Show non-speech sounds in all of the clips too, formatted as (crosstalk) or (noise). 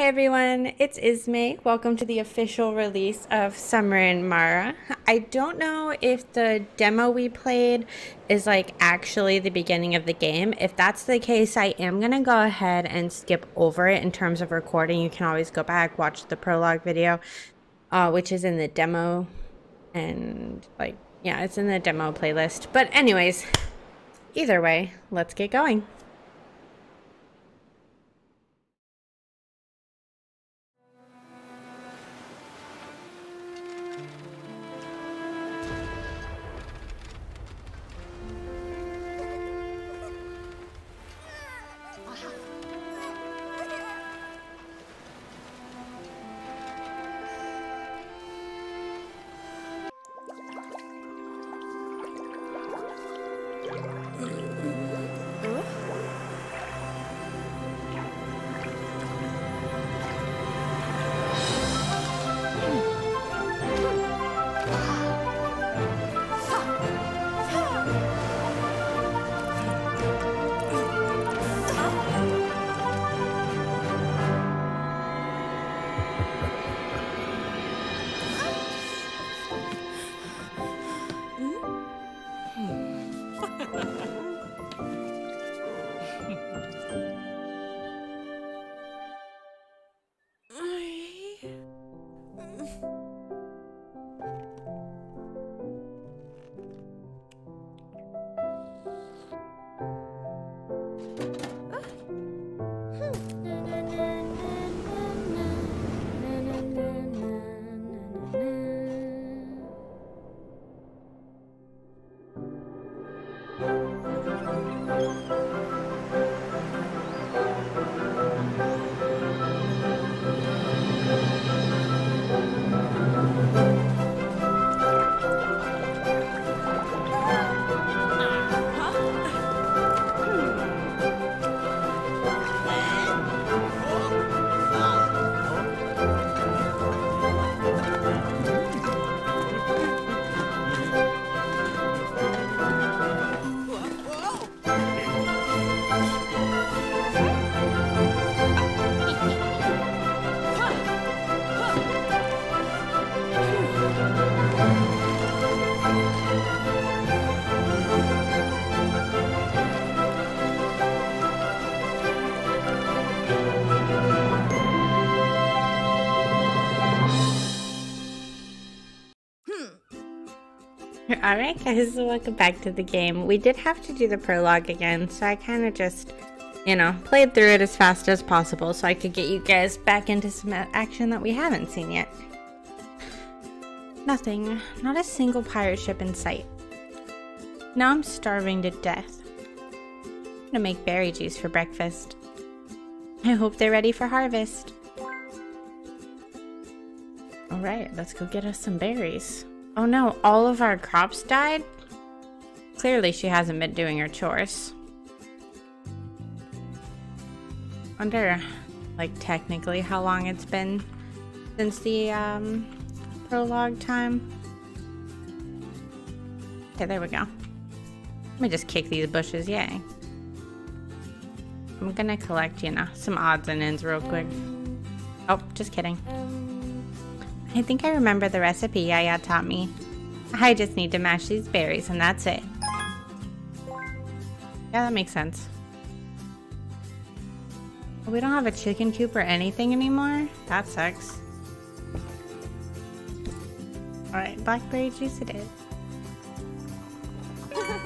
Hey everyone, it's Ismaie. Welcome to the official release of Summer in Mara. I don't know if the demo we played is like actually the beginning of the game. If that's the case, I am going to go ahead and skip over it in terms of recording. You can always go back, watch the prologue video, uh, which is in the demo. And like, yeah, it's in the demo playlist. But anyways, either way, let's get going. Alright guys, welcome back to the game. We did have to do the prologue again, so I kind of just, you know, played through it as fast as possible so I could get you guys back into some action that we haven't seen yet. Nothing. Not a single pirate ship in sight. Now I'm starving to death. I'm gonna make berry juice for breakfast. I hope they're ready for harvest. Alright, let's go get us some berries. Oh no, all of our crops died? Clearly she hasn't been doing her chores. Wonder, like, technically how long it's been since the, um, prologue time. Okay, there we go. Let me just kick these bushes, yay. I'm gonna collect, you know, some odds and ends real quick. Oh, just kidding. I think I remember the recipe Yaya taught me. I just need to mash these berries and that's it. Yeah, that makes sense. We don't have a chicken coop or anything anymore? That sucks. Alright, blackberry juice it is. (laughs)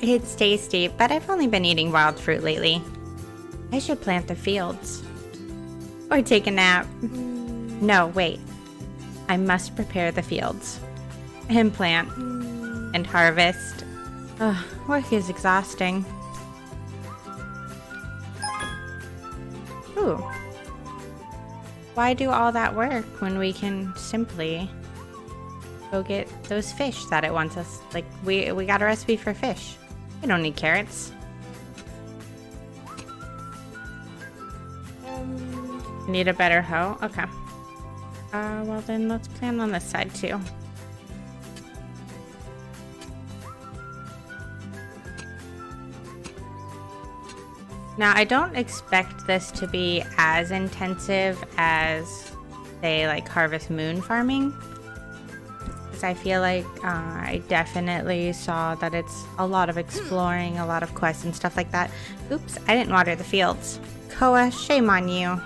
it's tasty, but I've only been eating wild fruit lately. I should plant the fields. Or take a nap. No, wait. I must prepare the fields and plant and harvest. Ugh, work is exhausting. Ooh. Why do all that work when we can simply go get those fish that it wants us? Like, we, we got a recipe for fish. We don't need carrots. Um. Need a better hoe? Okay. Uh, well then let's plan on this side too. Now, I don't expect this to be as intensive as, say, like Harvest Moon farming. Because I feel like uh, I definitely saw that it's a lot of exploring, a lot of quests and stuff like that. Oops, I didn't water the fields. Koa, shame on you.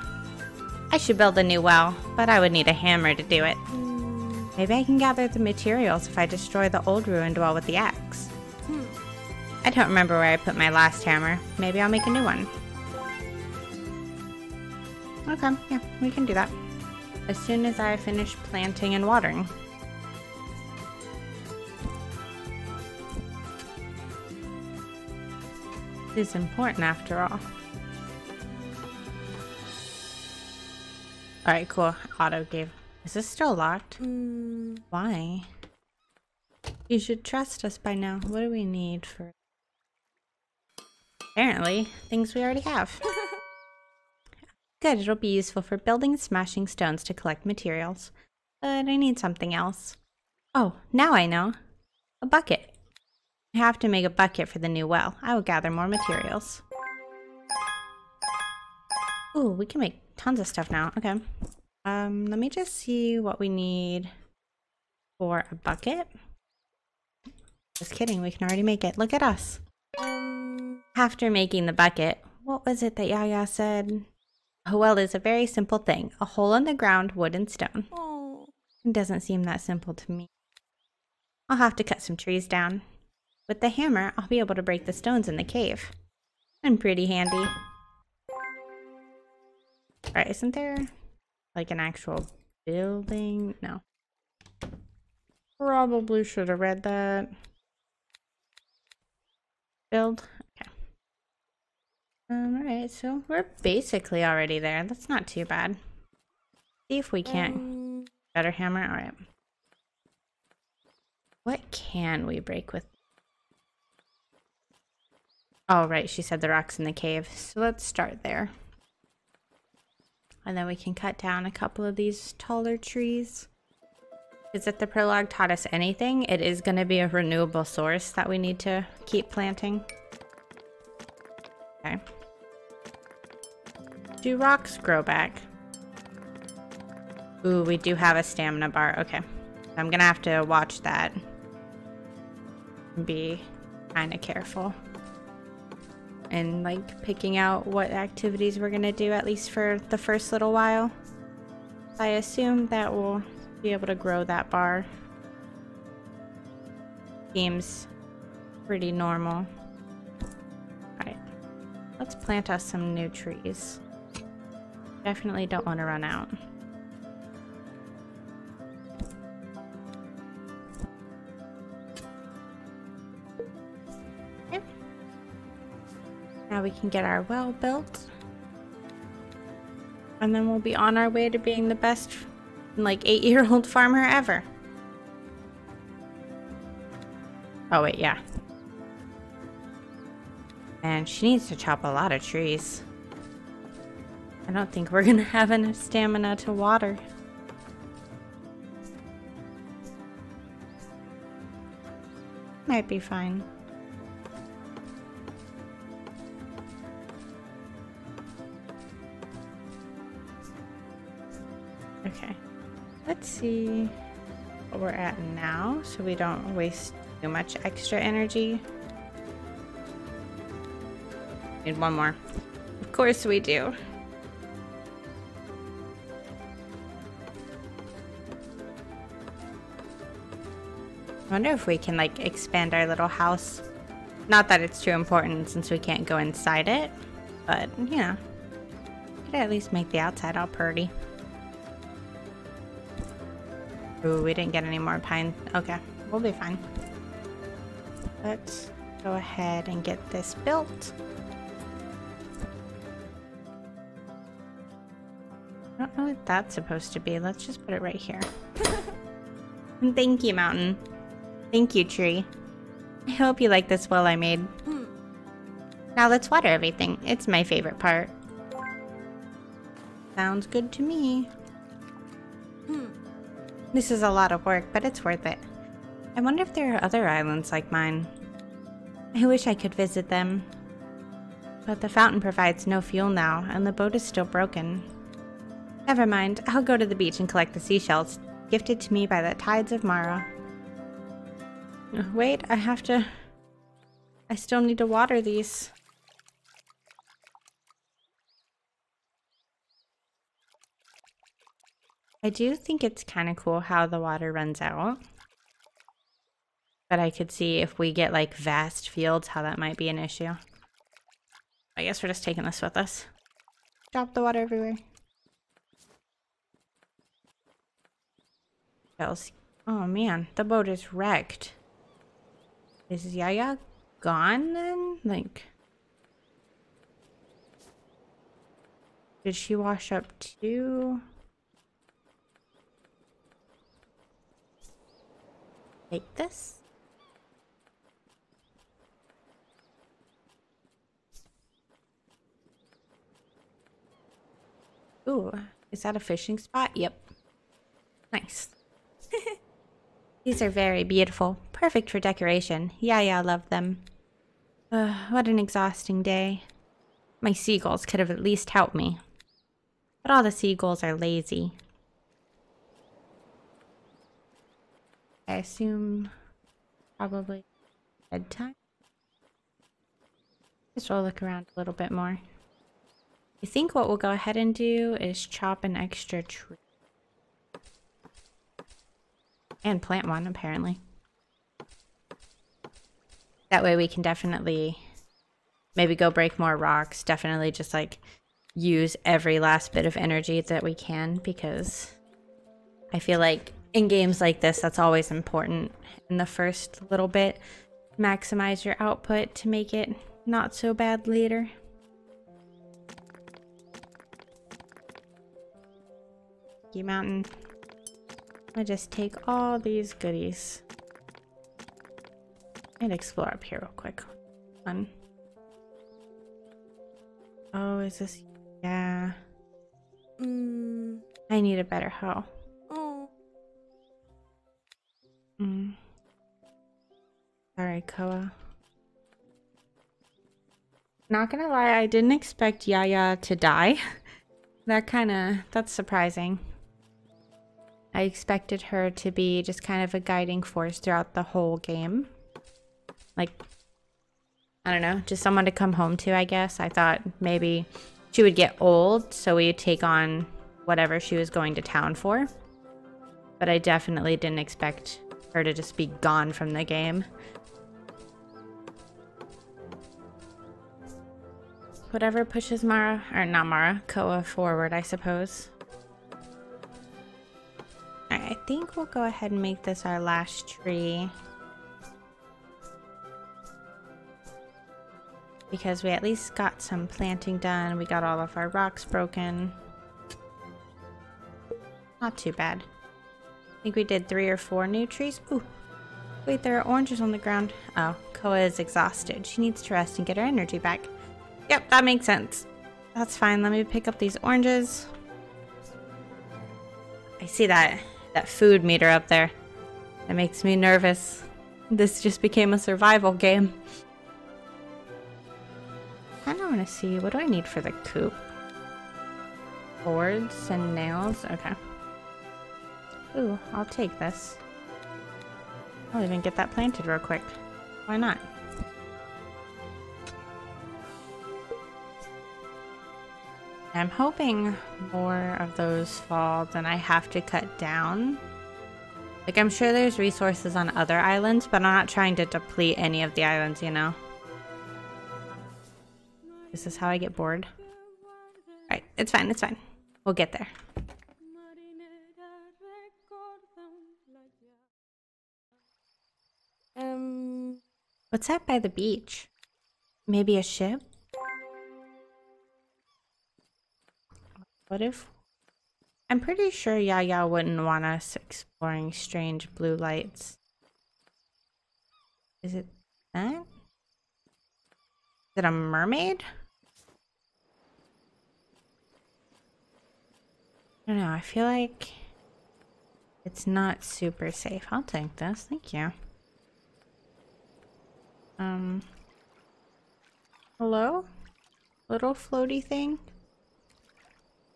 I should build a new well, but I would need a hammer to do it. Maybe I can gather the materials if I destroy the old ruined well with the axe. Hmm. I don't remember where I put my last hammer. Maybe I'll make a new one. Okay, yeah, we can do that. As soon as I finish planting and watering. It is important after all. Alright, cool. Auto gave. Is this still locked? Mm. Why? You should trust us by now. What do we need for... Apparently, things we already have. (laughs) Good, it'll be useful for building and smashing stones to collect materials. But I need something else. Oh, now I know. A bucket. I have to make a bucket for the new well. I will gather more materials. Ooh, we can make tons of stuff now. Okay. Um, let me just see what we need for a bucket. Just kidding, we can already make it. Look at us. After making the bucket, what was it that Yaya said? A well is a very simple thing. A hole in the ground, wood and stone. oh. It doesn't seem that simple to me. I'll have to cut some trees down. With the hammer, I'll be able to break the stones in the cave. I'm pretty handy. Alright, isn't there like an actual building? No. Probably should have read that. Build. Okay. Um, alright, so we're basically already there. That's not too bad. See if we can't Um, Better hammer? Alright. What can we break with? Oh, right. She said the rocks in the cave. So let's start there. And then we can cut down a couple of these taller trees. Is if the prologue taught us anything, it is going to be a renewable source that we need to keep planting. Okay. Do rocks grow back? Ooh, we do have a stamina bar. Okay. I'm gonna have to watch that. Be kind of careful. And like picking out what activities we're gonna do, at least for the first little while. I assume that we'll be able to grow that bar. Seems pretty normal. Alright. Let's plant us some new trees. Definitely don't want to run out. Now we can get our well built. And then we'll be on our way to being the best, like, eight year old (laughs) farmer ever. Oh, wait, yeah. And she needs to chop a lot of trees. I don't think we're gonna have enough stamina to water. Might be fine. See what we're at now so we don't waste too much extra energy. Need one more. Of course we do. I wonder if we can like expand our little house. Not that it's too important since we can't go inside it, but you know, could at least make the outside all pretty. Ooh, we didn't get any more pine. Okay, we'll be fine. Let's go ahead and get this built. I don't know what that's supposed to be. Let's just put it right here. (laughs) Thank you, Mountain. Thank you, Tree. I hope you like this well I made. Now let's water everything. It's my favorite part. Sounds good to me. Hmm. This is a lot of work, but it's worth it. I wonder if there are other islands like mine. I wish I could visit them. But the fountain provides no fuel now, and the boat is still broken. Never mind, I'll go to the beach and collect the seashells, gifted to me by the tides of Mara. Wait, I have to... I still need to water these. I do think it's kind of cool how the water runs out. But I could see if we get like vast fields, how that might be an issue. I guess we're just taking this with us. Drop the water everywhere. Chelsea. Oh man, the boat is wrecked. Is Yaya gone then? Like. Did she wash up too? Take this? Ooh, is that a fishing spot? Yep. Nice. (laughs) These are very beautiful. Perfect for decoration. Yeah, yeah, I love them. Uh, what an exhausting day. My seagulls could have at least helped me. But all the seagulls are lazy. I assume probably bedtime. Just will look around a little bit more. I think what we'll go ahead and do is chop an extra tree. And plant one, apparently. That way we can definitely maybe go break more rocks. Definitely just like use every last bit of energy that we can because I feel like in games like this, that's always important. In the first little bit, maximize your output to make it not so bad later. Ski Mountain. I just take all these goodies and explore up here real quick. Fun. Oh, is this? Yeah. Mm. I need a better hoe. Mm. Sorry, Koa. Not gonna lie, I didn't expect Yaya to die. (laughs) that kind of, that's surprising. I expected her to be just kind of a guiding force throughout the whole game. Like, I don't know, just someone to come home to, I guess. I thought maybe she would get old, so we'd take on whatever she was going to town for. But I definitely didn't expect her to just be gone from the game. Whatever pushes Mara, or not Mara, Koa forward, I suppose. I think we'll go ahead and make this our last tree. Because we at least got some planting done. We got all of our rocks broken. Not too bad. I think we did three or four new trees. Ooh. Wait, there are oranges on the ground. Oh, Koa is exhausted. She needs to rest and get her energy back. Yep, that makes sense. That's fine. Let me pick up these oranges. I see that that food meter up there. That makes me nervous. This just became a survival game. I don't want to see. What do I need for the coop? Boards and nails? Okay. Ooh, I'll take this. I'll even get that planted real quick. Why not? I'm hoping more of those fall than I have to cut down. Like, I'm sure there's resources on other islands, but I'm not trying to deplete any of the islands, you know? This is this how I get bored? Alright, it's fine, it's fine. We'll get there. What's that by the beach? Maybe a ship? What if... I'm pretty sure Yaya wouldn't want us exploring strange blue lights. Is it that? Is it a mermaid? I don't know, I feel like it's not super safe. I'll take this, thank you. Um. Hello? little floaty thing?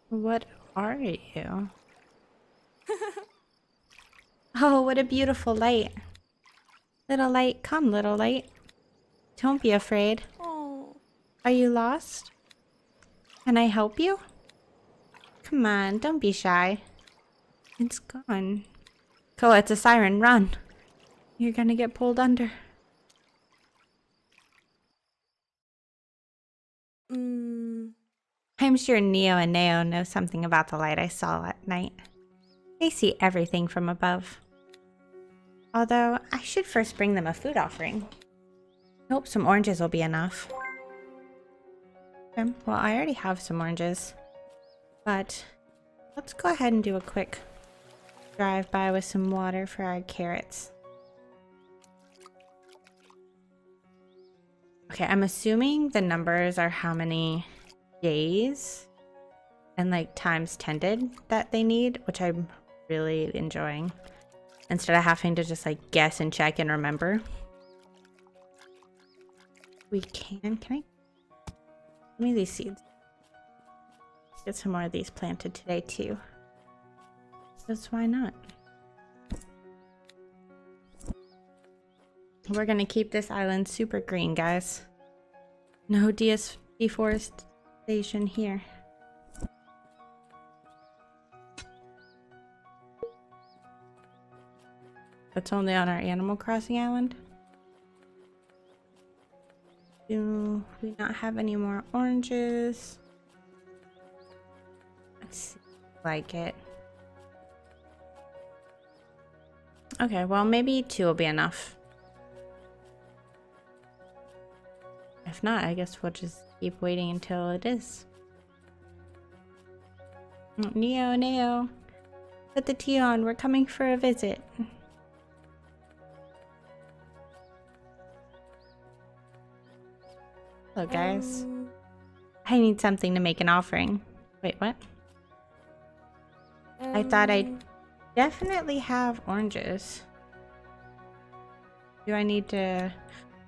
What are you? (laughs) oh, what a beautiful light. Little light, come, little light. Don't be afraid. Oh. Are you lost? Can I help you? Come on, don't be shy. It's gone. Koa, it's a siren, run. You're gonna get pulled under. Mm. I'm sure Neo and Neo know something about the light I saw at night. They see everything from above. Although, I should first bring them a food offering. Hope some oranges will be enough. Okay, well, I already have some oranges. But, let's go ahead and do a quick drive by with some water for our carrots. Okay, I'm assuming the numbers are how many days and like times tended that they need, which I'm really enjoying. Instead of having to just like guess and check and remember. We can, can I? Give me these seeds. Get some more of these planted today too. Because why not? We're gonna keep this island super green, guys. No deforestation here. That's only on our Animal Crossing island. Do we not have any more oranges? Like it. Okay, well maybe two will be enough. If not, I guess we'll just keep waiting until it is. Neo, Neo. Put the tea on. We're coming for a visit. Hello, guys. Um, I need something to make an offering. Wait, what? I thought I'd um, definitely have oranges. Do I need to...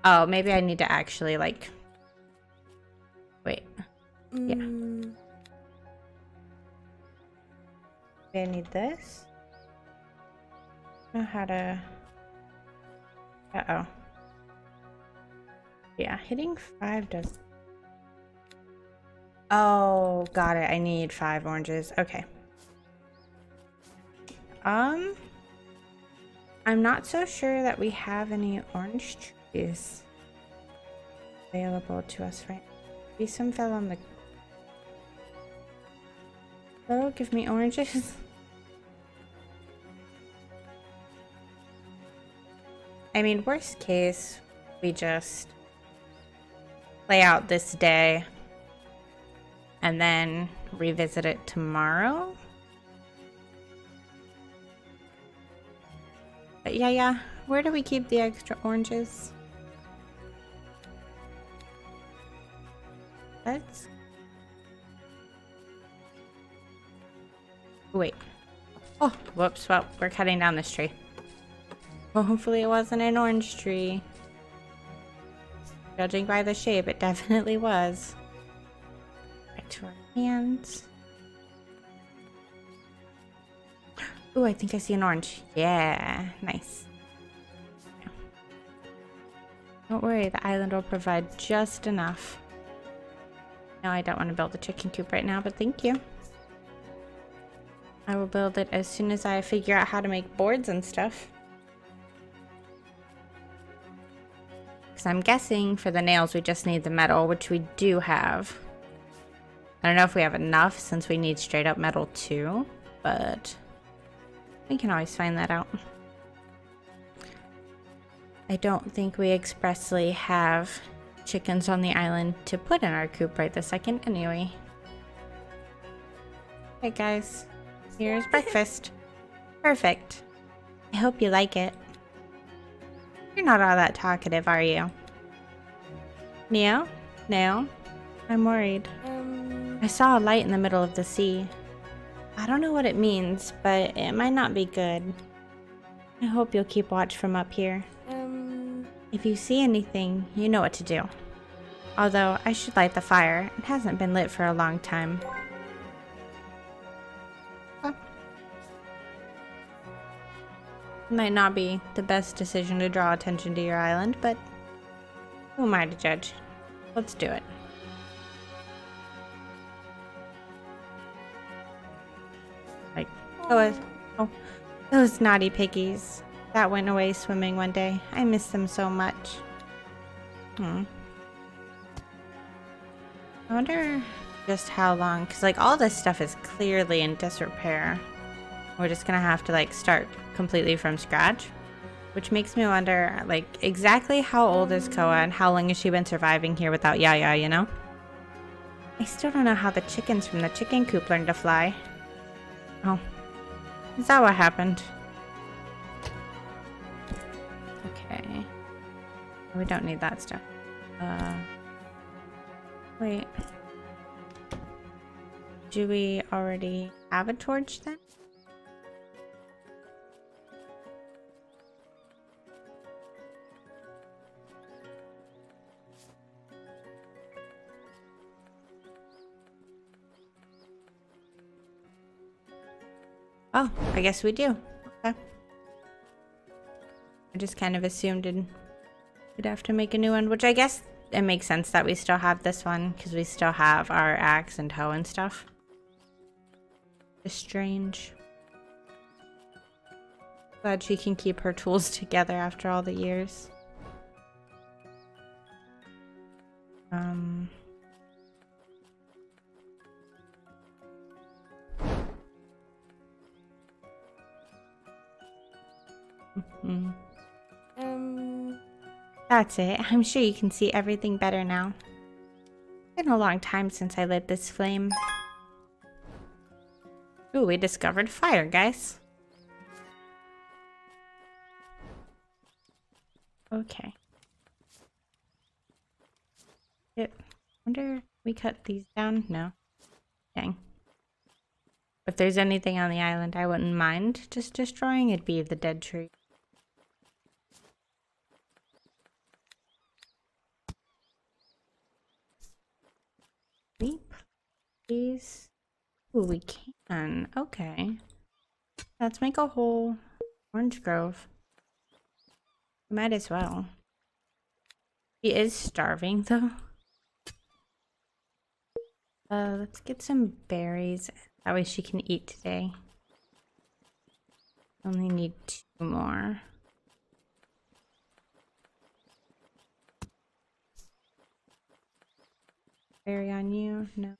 Oh, maybe I need to actually, like... Wait. yeah. mm, I need this? know how to... Uh-oh. Yeah, hitting five does... Oh, got it. I need five oranges. Okay. Um... I'm not so sure that we have any orange trees available to us right Maybe some fell on the... Hello, give me oranges. (laughs) I mean, worst case, we just play out this day and then revisit it tomorrow. But yeah, yeah. Where do we keep the extra oranges? Let's... Wait. Oh, whoops. Well, we're cutting down this tree. Well, hopefully it wasn't an orange tree. Judging by the shape, it definitely was. Back to our hands. Ooh, I think I see an orange. Yeah, nice. Don't worry, the island will provide just enough. No, I don't want to build a chicken coop right now, but thank you. I will build it as soon as I figure out how to make boards and stuff. Because I'm guessing for the nails we just need the metal, which we do have. I don't know if we have enough since we need straight up metal too, but we can always find that out. I don't think we expressly have chickens on the island to put in our coop right this second anyway. Hey guys, here's (laughs) breakfast. Perfect. I hope you like it. You're not all that talkative, are you? Neo? Neo? I'm worried. um, I saw a light in the middle of the sea. I don't know what it means, but it might not be good. I hope you'll keep watch from up here. If you see anything, you know what to do. Although, I should light the fire. It hasn't been lit for a long time. Might not be the best decision to draw attention to your island, but who am I to judge? Let's do it. Like, oh, oh, those naughty piggies that went away swimming one day. I miss them so much. Hmm. I wonder just how long, because like all this stuff is clearly in disrepair. We're just gonna have to like start completely from scratch. Which makes me wonder, like, exactly how old is Koa and how long has she been surviving here without Yaya, you know? I still don't know how the chickens from the chicken coop learned to fly. Oh. Is that what happened? We don't need that stuff. Uh... Wait. Do we already have a torch then? Oh, I guess we do. Okay. I just kind of assumed we'd have to make a new one, which I guess it makes sense that we still have this one because we still have our axe and hoe and stuff. It's strange. Glad she can keep her tools (laughs) together after all the years. Um... (laughs) Mm. That's it. I'm sure you can see everything better now. Been a long time since I lit this flame. Ooh, we discovered fire, guys. Okay. It, wonder we cut these down? No. Dang. If there's anything on the island I wouldn't mind just destroying, it'd be the dead tree. Please. Ooh, we can. Okay. Let's make a whole orange grove. Might as well. She is starving (laughs) though. Uh, let's get some berries. That way she can eat today. Only need two more. Berry on you? No.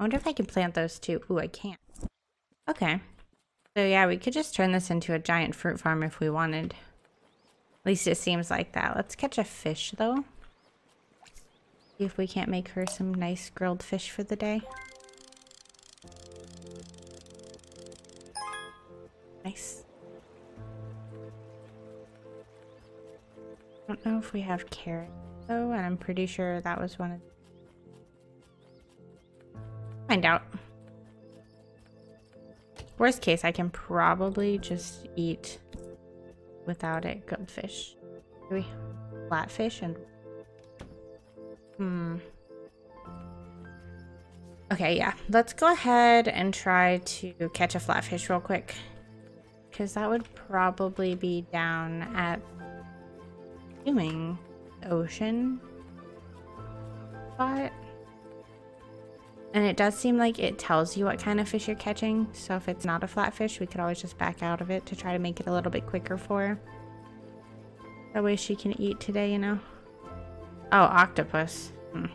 I wonder if I can plant those too. Ooh, I can't. Okay. So yeah, we could just turn this into a giant fruit farm if we wanted. At least it seems like that. Let's catch a fish though. See if we can't make her some nice grilled fish for the day. Nice. I don't know if we have carrots though, and I'm pretty sure that was one of Find out. Worst case, I can probably just eat without it goldfish. Maybe flatfish and... Hmm. Okay, yeah. Let's go ahead and try to catch a flatfish real quick. Because that would probably be down at... Doing ocean spot. And it does seem like it tells you what kind of fish you're catching. So if it's not a flatfish, we could always just back out of it to try to make it a little bit quicker for her. That way she can eat today, you know? Oh, octopus. Hmm.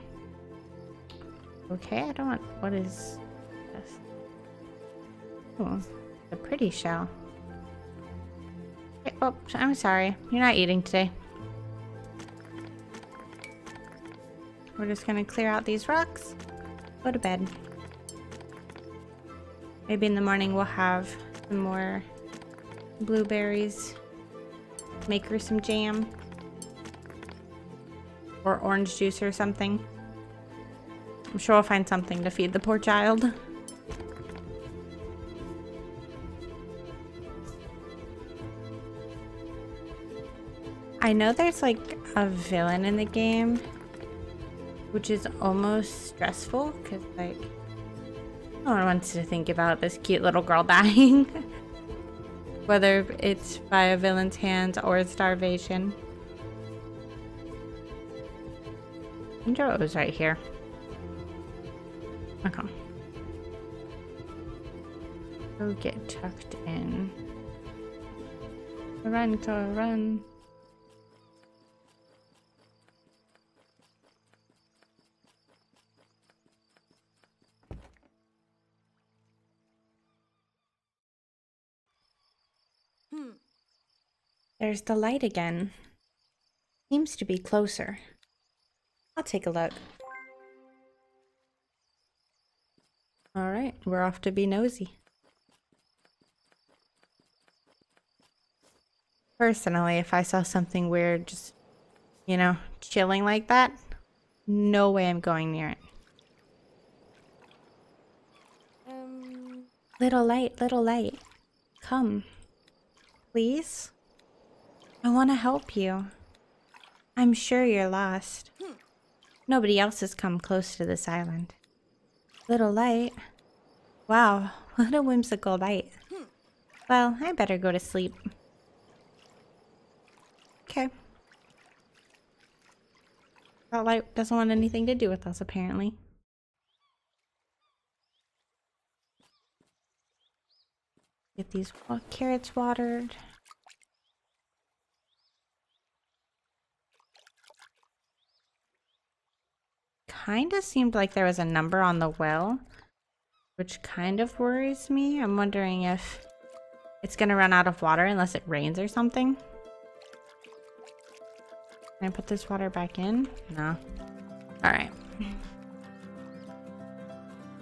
Okay, I don't want... What is this? Oh, a pretty shell. Oh, I'm sorry. You're not eating today. We're just gonna clear out these rocks go to bed. Maybe in the morning we'll have some more blueberries. Make her some jam. Or orange juice or something. I'm sure I'll find something to feed the poor child. I know there's like a villain in the game, which is almost stressful because, like, no one wants to think about this cute little girl (laughs) dying. Whether it's by a villain's hand or starvation. I wonder what was right here. Okay. Go get tucked in. Run, go, run. There's the light again. Seems to be closer. I'll take a look. Alright, we're off to be nosy. Personally, if I saw something weird just, you know, chilling like that, no way I'm going near it. Um. Little light, little light. Come. Please? I want to help you. I'm sure you're lost. Nobody else has come close to this island. Little light. Wow, (laughs) what a whimsical light. Well, I better go to sleep. Okay. That light doesn't want anything to do with us, apparently. Get these carrots watered. Kinda seemed like there was a number on the well, which kind of worries me. I'm wondering if it's gonna run out of water unless it rains or something. Can I put this water back in? No. Alright. (laughs)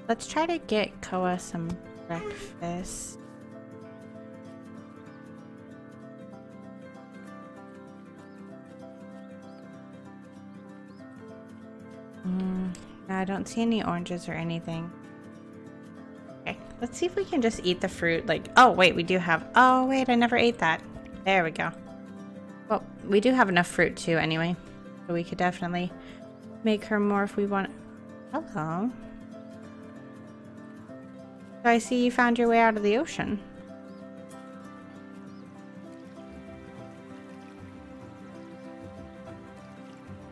Let's try to get Koa some breakfast. I don't see any oranges or anything. Okay, let's see if we can just eat the fruit. Like, oh, wait, we do have. Oh, wait, I never ate that. There we go. Well, we do have enough fruit too, anyway. So we could definitely make her more if we want. Hello. So I see you found your way out of the ocean.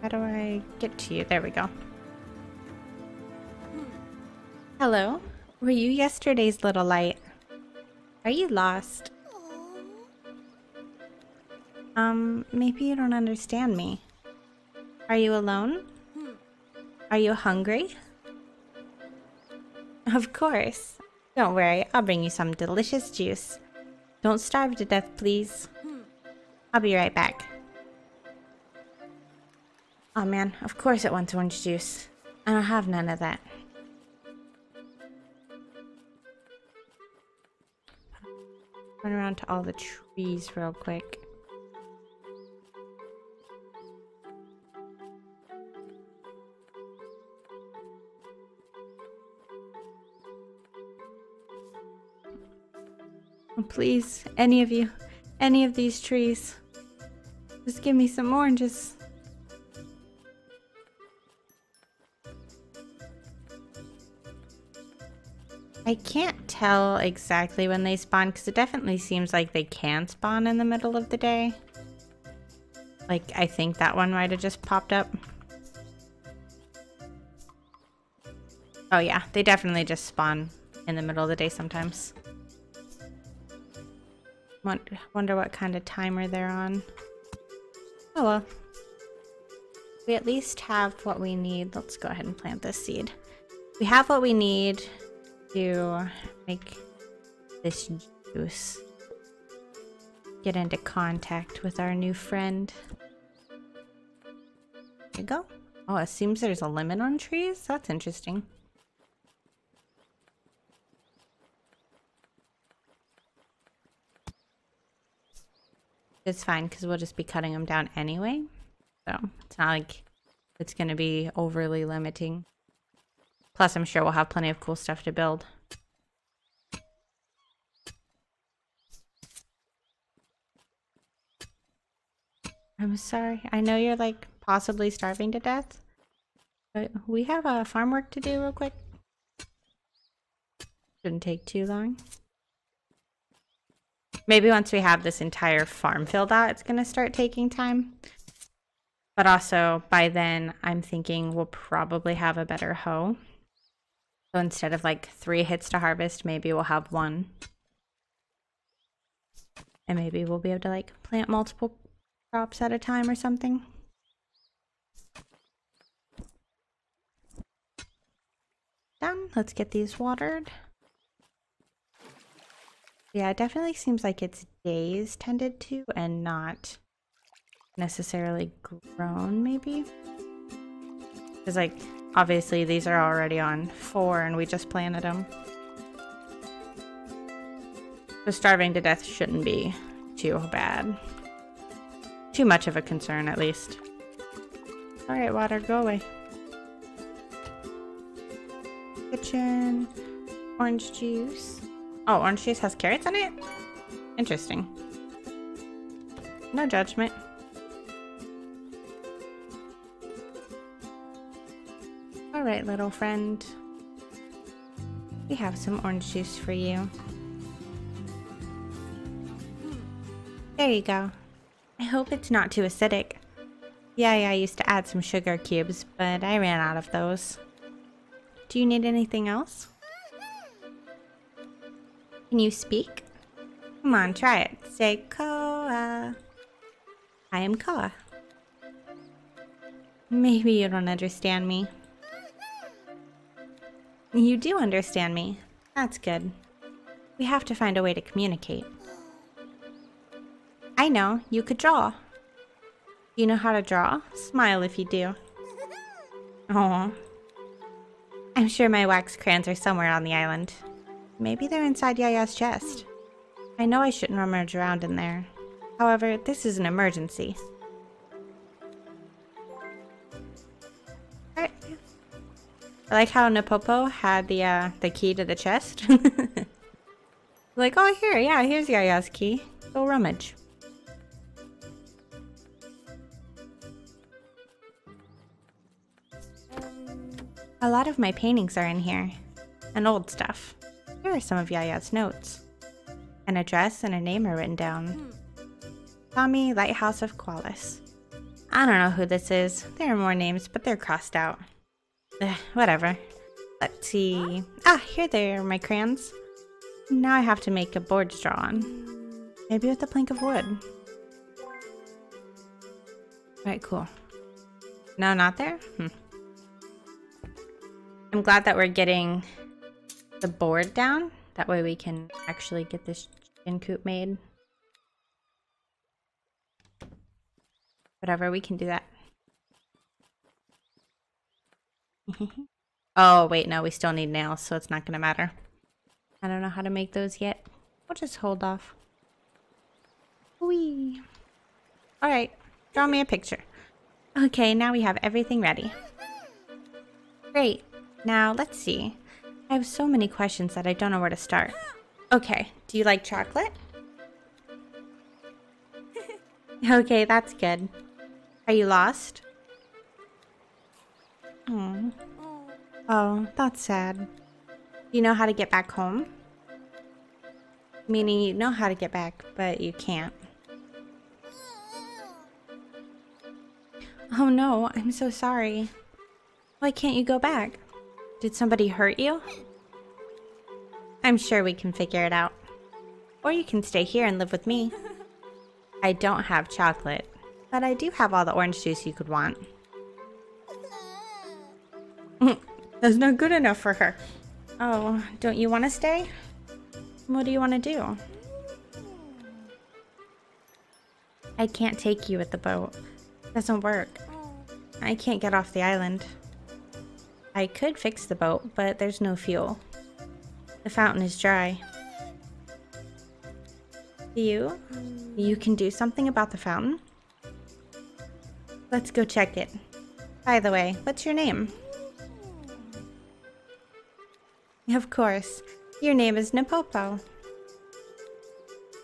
How do I get to you? There we go. Hello. Were you yesterday's little light? Are you lost? Um, maybe you don't understand me. Are you alone? Are you hungry? Of course. Don't worry, I'll bring you some delicious juice. Don't starve to death, please. I'll be right back. Oh man, of course it wants orange juice. I don't have none of that. Around to all the trees real quick. Oh, please, any of you, any of these trees, just give me some oranges. I can't tell exactly when they spawn because it definitely seems like they can spawn in the middle of the day. Like, I think that one might have just popped up. Oh yeah, they definitely just spawn in the middle of the day sometimes. Wonder what kind of timer they're on. Oh well. We at least have what we need. Let's go ahead and plant this seed. We have what we need to make this juice. Get into contact with our new friend. There you go. Oh, it seems there's a limit on trees? That's interesting. It's fine because we'll just be cutting them down anyway. So it's not like it's going to be overly limiting. Plus, I'm sure we'll have plenty of cool stuff to build. I'm sorry. I know you're like possibly starving to death, but we have a uh, farm work to do real quick. Shouldn't take too long. Maybe once we have this entire farm filled out, it's going to start taking time. But also, by then, I'm thinking we'll probably have a better hoe. So instead of like three hits to harvest, maybe we'll have one. And maybe we'll be able to like plant multiple crops at a time or something. Done. Let's get these watered. Yeah, it definitely seems like it's days tended to and not necessarily grown, maybe? Because, like, obviously these are already on four and we just planted them. So starving to death shouldn't be too bad. Too much of a concern, at least. Alright, water, go away. Kitchen. Orange juice. Oh, orange juice has carrots in it? Interesting. No judgment. Alright, little friend. We have some orange juice for you. There you go. I hope it's not too acidic. Yeah, yeah, I used to add some sugar cubes, but I ran out of those. Do you need anything else? Can you speak? Come on, try it. Say Koa. I am Koa. Maybe you don't understand me. You do understand me. That's good. We have to find a way to communicate. I know, you could draw. You know how to draw? Smile if you do. Oh. I'm sure my wax crayons are somewhere on the island. Maybe they're inside Yaya's chest. I know I shouldn't rummage around in there. However, this is an emergency. Like how Napopo had the uh, the key to the chest. (laughs) like, oh here, yeah, here's Yaya's key. Go rummage. A lot of my paintings are in here. And old stuff. Here are some of Yaya's notes. An address and a name are written down. Tommy, Lighthouse of Qualis. I don't know who this is. There are more names, but they're crossed out. Ugh, whatever. Let's see. Ah, here they are, my crayons. Now I have to make a board to draw on. Maybe with a plank of wood. Alright, cool. No, not there? Hmm. I'm glad that we're getting the board down. That way we can actually get this chicken coop made. Whatever, we can do that. Mm-hmm. oh, wait, no, we still need nails, so it's not going to matter. I don't know how to make those yet. We'll just hold off. Whee! Alright, draw me a picture. Okay, now we have everything ready. Great. Now, let's see. I have so many questions that I don't know where to start. Okay, do you like chocolate? (laughs) okay, that's good. Are you lost? Oh. Oh, that's sad. You know how to get back home? Meaning you know how to get back, but you can't. Oh no, I'm so sorry. Why can't you go back? Did somebody hurt you? I'm sure we can figure it out. Or you can stay here and live with me. (laughs) I don't have chocolate, but I do have all the orange juice you could want. (laughs) That's not good enough for her. Oh, don't you want to stay? What do you want to do? I can't take you with the boat. Doesn't work. I can't get off the island. I could fix the boat, but there's no fuel. The fountain is dry. You? You can do something about the fountain? Let's go check it. By the way, what's your name? Of course. Your name is Napopo.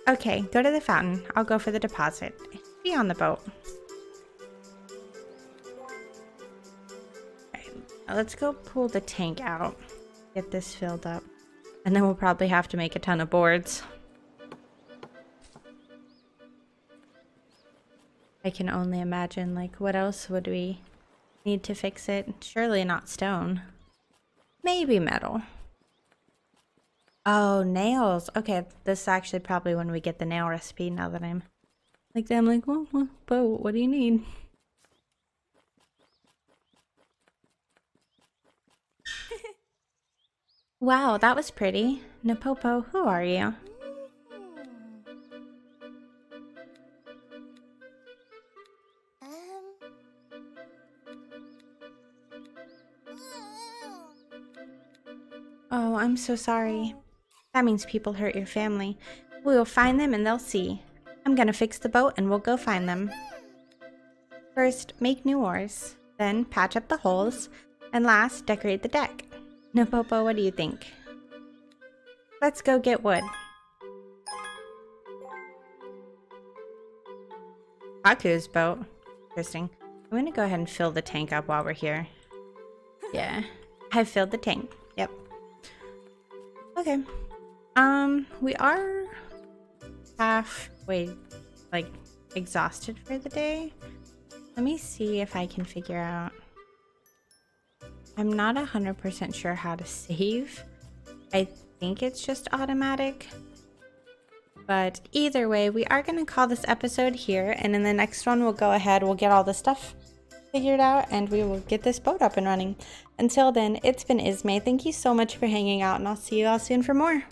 Okay, go to the fountain. I'll go for the deposit. Be on the boat. Right, let's go pull the tank out. Get this filled up. And then we'll probably have to make a ton of boards. I can only imagine, like, what else would we need to fix it? Surely not stone. Maybe metal. Oh, nails. Okay, this is actually probably when we get the nail recipe now that I'm like that. I'm like, well, well, Bo, what do you need? (laughs) wow, that was pretty. Napopo, who are you? Um. Oh, I'm so sorry. That means people hurt your family. We will find them and they'll see. I'm gonna fix the boat and we'll go find them. First, make new oars. Then, patch up the holes. And last, decorate the deck. Napopo, what do you think? Let's go get wood. Haku's boat. Interesting. I'm gonna go ahead and fill the tank up while we're here. Yeah. I've filled the tank. Yep. Okay. Um, we are halfway, like, exhausted for the day. Let me see if I can figure out. I'm not 100% sure how to save. I think it's just automatic. But either way, we are going to call this episode here. And in the next one, we'll go ahead, we'll get all the stuff figured out, and we will get this boat up and running. Until then, it's been Ismaie. Thank you so much for hanging out, and I'll see you all soon for more.